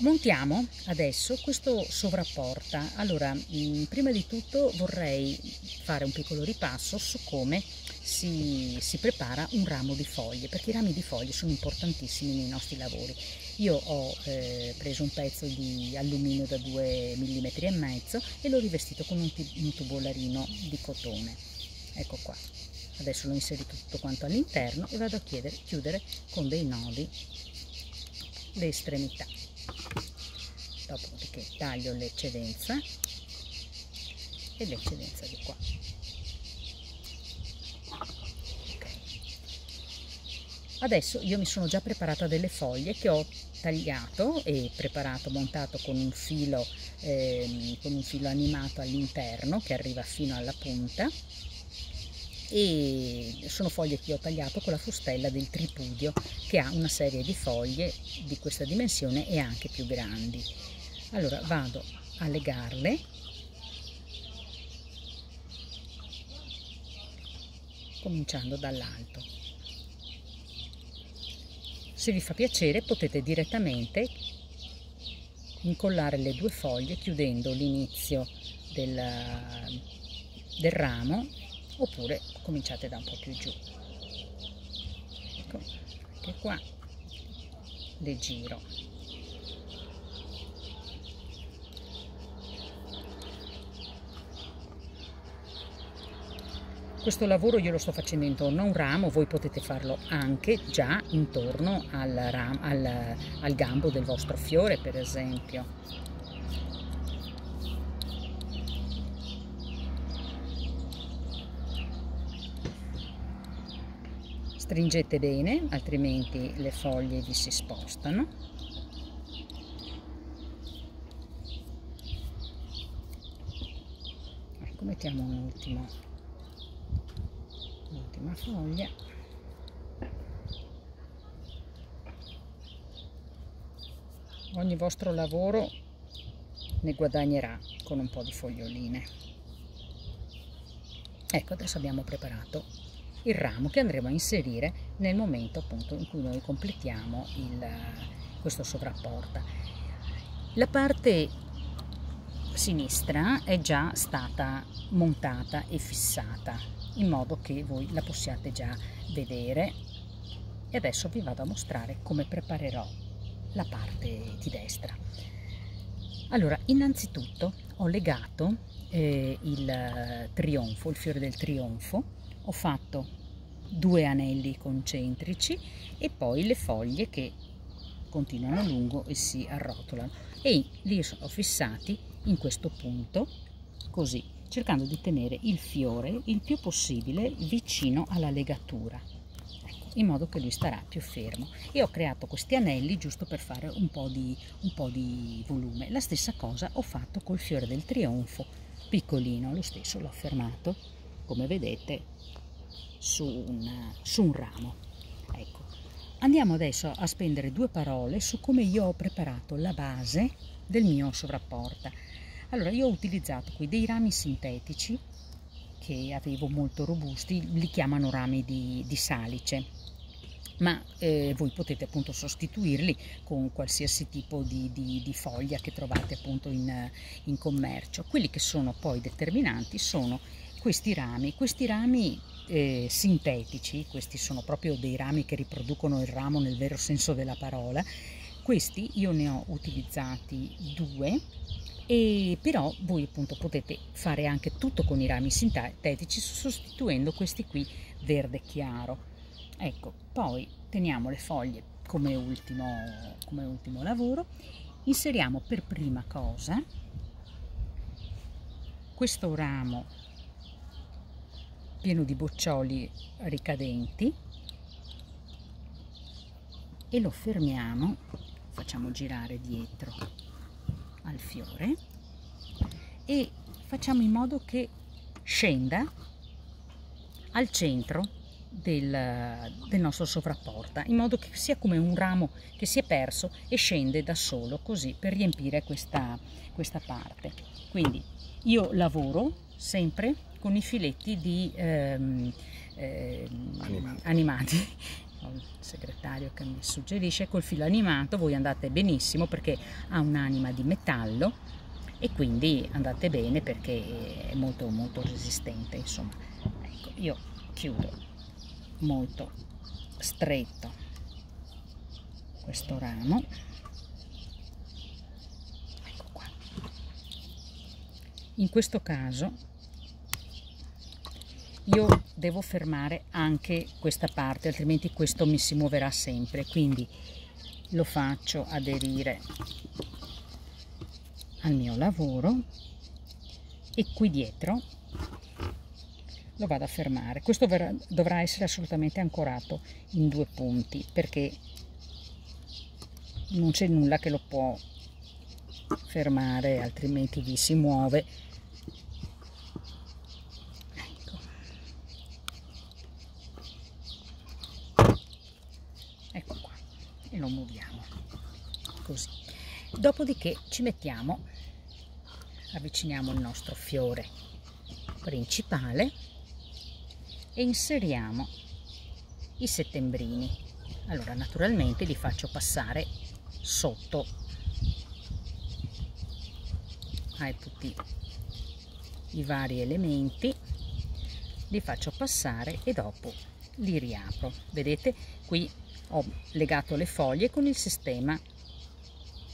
Montiamo adesso questo sovrapporta. Allora, mm, prima di tutto vorrei fare un piccolo ripasso su come si, si, prepara un ramo di foglie, perché i rami di foglie sono importantissimi nei nostri lavori. Io ho eh, preso un pezzo di alluminio da 2 mm e mezzo e l'ho rivestito con un, un tubolarino di cotone. Ecco qua. Adesso lo inserito tutto quanto all'interno e vado a chiedere, chiudere con dei nodi le estremità dopodiché taglio l'eccedenza e l'eccedenza di qua. Adesso io mi sono già preparata delle foglie che ho tagliato e preparato montato con un filo eh, con un filo animato all'interno che arriva fino alla punta e sono foglie che ho tagliato con la frustella del tripudio che ha una serie di foglie di questa dimensione e anche più grandi. Allora vado a legarle. Cominciando dall'alto. Se vi fa piacere potete direttamente incollare le due foglie chiudendo l'inizio del, del ramo oppure cominciate da un po' più giù. Ecco anche qua le giro. Questo lavoro io lo sto facendo intorno a un ramo voi potete farlo anche già intorno al, ram, al, al gambo del vostro fiore per esempio stringete bene altrimenti le foglie vi si spostano. Ecco mettiamo un ultimo l'ultima foglia. Ogni vostro lavoro ne guadagnerà con un po' di foglioline. Ecco adesso abbiamo preparato il ramo che andremo a inserire nel momento appunto in cui noi completiamo il, questo sovrapporta. La parte sinistra è già stata montata e fissata in modo che voi la possiate già vedere e adesso vi vado a mostrare come preparerò la parte di destra. Allora, innanzitutto ho legato eh, il trionfo, il fiore del trionfo ho fatto due anelli concentrici e poi le foglie che continuano lungo e si arrotolano. E li ho fissati in questo punto così cercando di tenere il fiore il più possibile vicino alla legatura ecco, in modo che lui starà più fermo. E ho creato questi anelli giusto per fare un po' di, un po di volume. La stessa cosa ho fatto col fiore del trionfo piccolino lo stesso l'ho fermato come vedete su un, su un ramo. Ecco. Andiamo adesso a spendere due parole su come io ho preparato la base del mio sovrapporta. Allora, io ho utilizzato qui dei rami sintetici che avevo molto robusti, li chiamano rami di, di salice, ma eh, voi potete appunto sostituirli con qualsiasi tipo di, di, di foglia che trovate appunto in, in commercio. Quelli che sono poi determinanti sono questi rami. Questi rami eh, sintetici, questi sono proprio dei rami che riproducono il ramo nel vero senso della parola, questi io ne ho utilizzati due e però voi appunto potete fare anche tutto con i rami sintetici sostituendo questi qui verde chiaro. Ecco, poi teniamo le foglie come ultimo, come ultimo lavoro, inseriamo per prima cosa questo ramo pieno di boccioli ricadenti. E lo fermiamo, facciamo girare dietro al fiore e facciamo in modo che scenda al centro del, del, nostro sovrapporta in modo che sia come un ramo che si è perso e scende da solo così per riempire questa, questa parte. Quindi io lavoro sempre con i filetti di, ehm, eh, animati. animati. il segretario che mi suggerisce, col filo animato voi andate benissimo perché ha un'anima di metallo e quindi andate bene perché è molto molto resistente insomma ecco io chiudo molto stretto questo ramo ecco qua in questo caso io devo fermare anche questa parte altrimenti questo mi si muoverà sempre. Quindi lo faccio aderire al mio lavoro e qui dietro lo vado a fermare. Questo dovrà essere assolutamente ancorato in due punti perché non c'è nulla che lo può fermare altrimenti vi si muove ecco. ecco qua e lo muoviamo così dopodiché ci mettiamo avviciniamo il nostro fiore principale e inseriamo i settembrini. Allora naturalmente li faccio passare sotto a tutti i vari elementi li faccio passare e dopo li riapro. Vedete qui ho legato le foglie con il sistema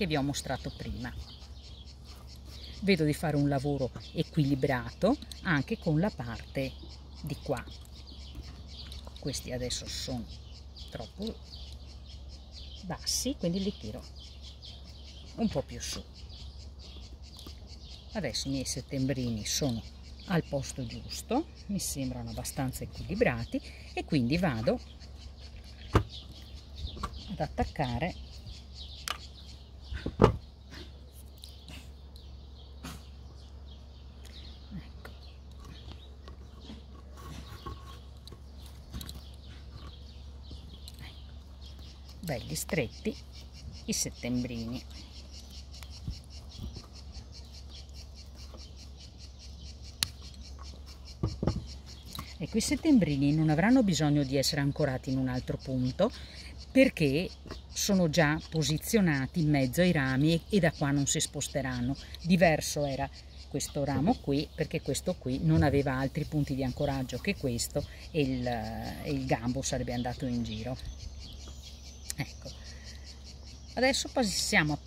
che vi ho mostrato prima. Vedo di fare un lavoro equilibrato anche con la parte di qua. Questi adesso sono troppo bassi quindi li tiro un po' più su. Adesso i miei settembrini sono al posto giusto mi sembrano abbastanza equilibrati e quindi vado ad attaccare belli stretti i settembrini. Ecco i settembrini non avranno bisogno di essere ancorati in un altro punto perché sono già posizionati in mezzo ai rami e da qua non si sposteranno. Diverso era questo ramo qui perché questo qui non aveva altri punti di ancoraggio che questo e il, e il gambo sarebbe andato in giro ecco. Adesso passiamo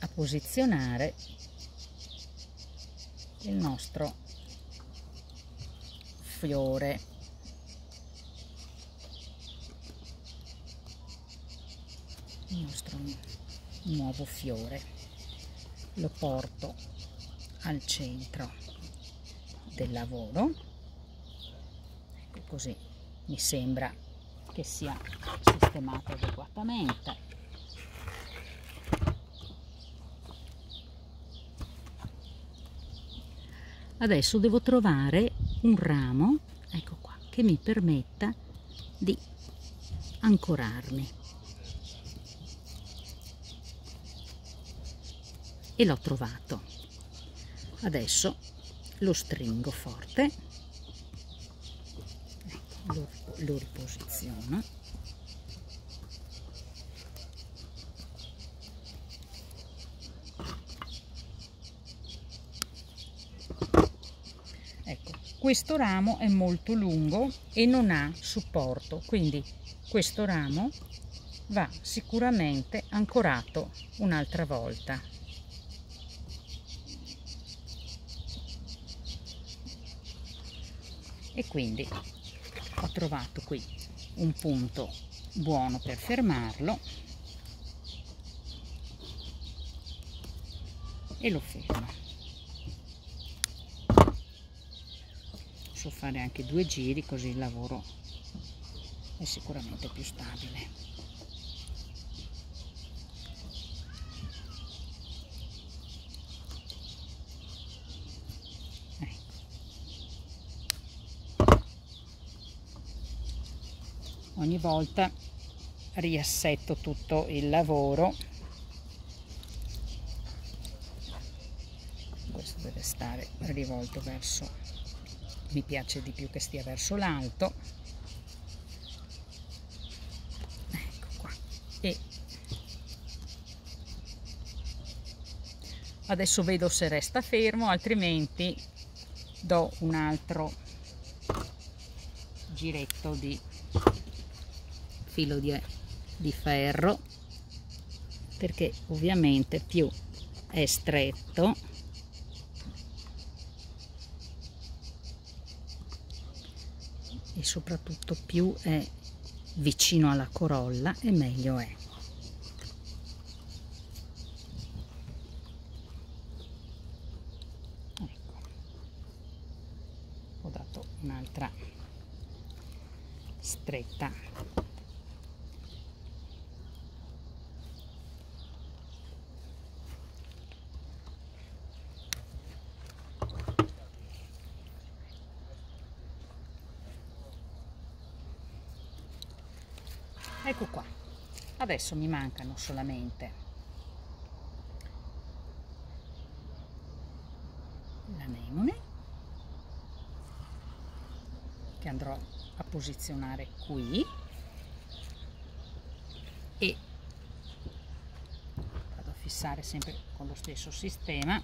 a posizionare il nostro fiore. Il nostro nuovo fiore. Lo porto al centro del lavoro. Ecco così mi sembra che sia sistemato adeguatamente. Adesso devo trovare un ramo, ecco qua, che mi permetta di ancorarmi. E l'ho trovato. Adesso lo stringo forte lo, riposiziono ecco questo ramo è molto lungo e non ha supporto quindi questo ramo va sicuramente ancorato un'altra volta. E quindi ho trovato qui un punto buono per fermarlo. E lo fermo. Posso fare anche due giri così il lavoro è sicuramente più stabile ogni volta riassetto tutto il lavoro. Questo deve stare rivolto verso mi piace di più che stia verso l'alto. Ecco qua. E adesso vedo se resta fermo altrimenti do un altro giretto di filo di, di ferro perché ovviamente più è stretto e soprattutto più è vicino alla corolla e meglio è. Ecco. Ho dato un'altra stretta ecco qua adesso mi mancano solamente l'anemone che andrò a posizionare qui e vado a fissare sempre con lo stesso sistema